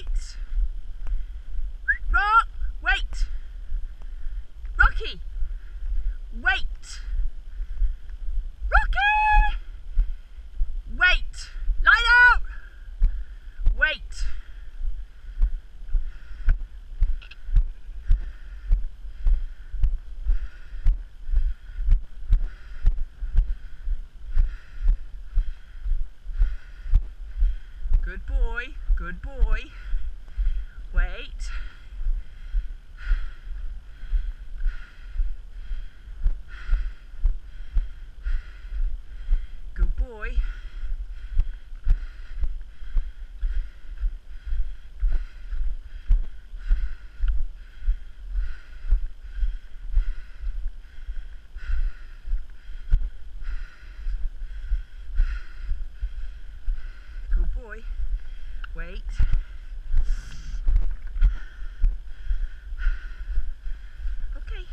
wait. Rock, wait. Rocky, wait. Rocky, wait. Line out. Wait. Good boy, good boy. Wait. Good boy. Good boy. Wait. Okay.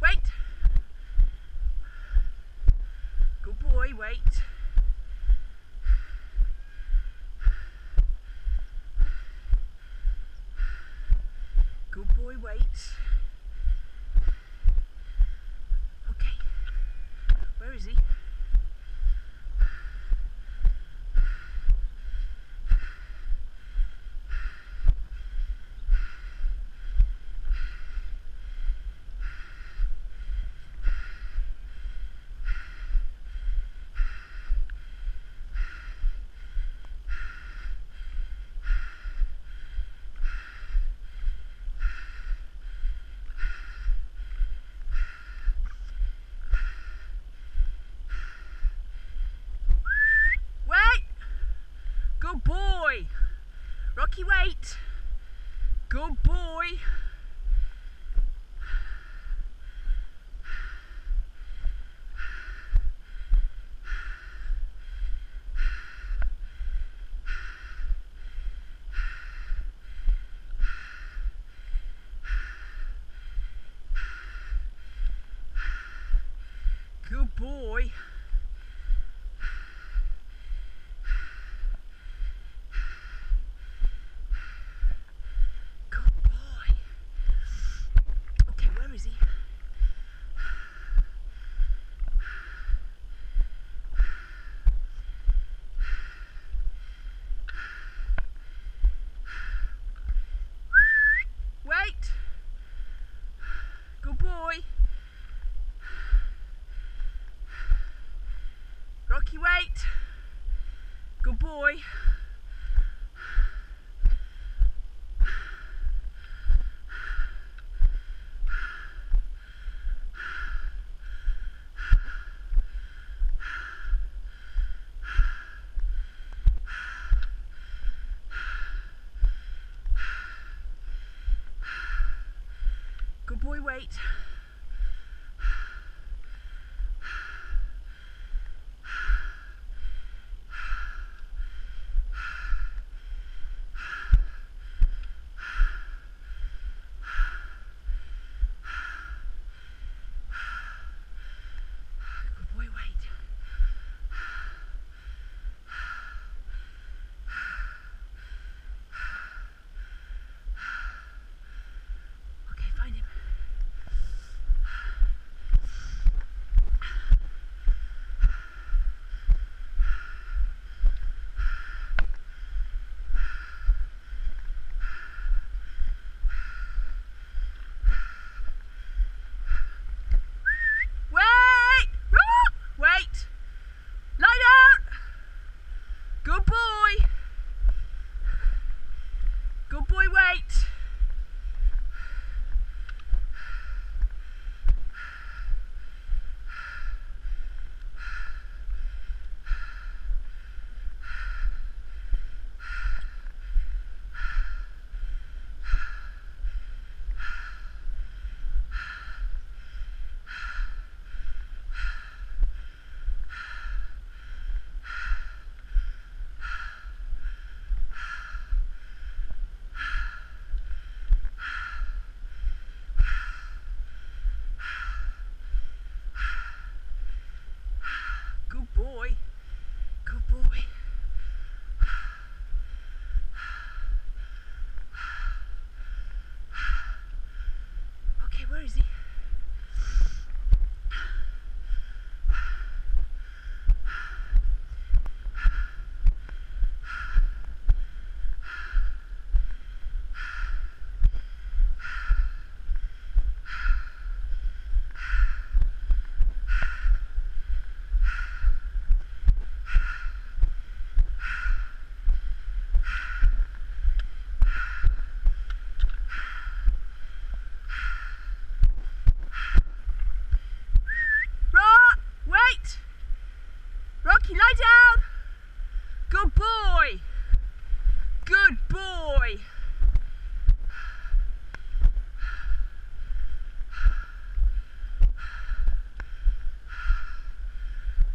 Wait. Good boy, wait. Good boy, wait. Okay. Where is he? Wait! Good boy! Rocky, wait! Good boy! Good boy! Good boy. Okay, where is he? Wait. Good boy. Rocky, wait. Good boy. Good boy, wait.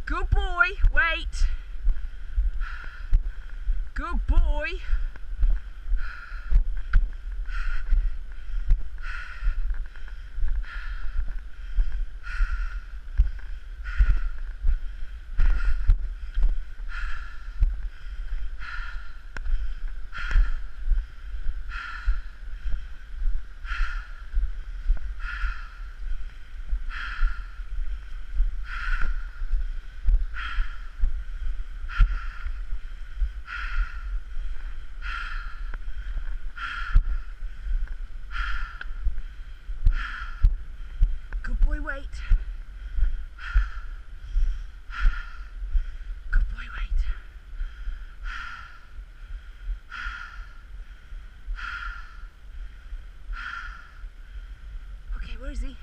Good boy, wait! Good boy! Good boy, wait. Good boy, wait. Okay, where is he?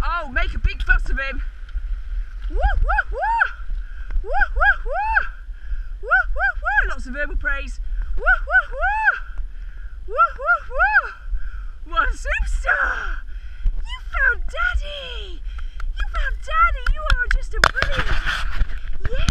Oh, make him. Woo, woo, woo! Woo, woo, woo! Woo, woo, woo! Lots of verbal praise. Woo, woo, woo! Woo, woo, woo! What a superstar! You found Daddy! You found Daddy! You are just a brilliant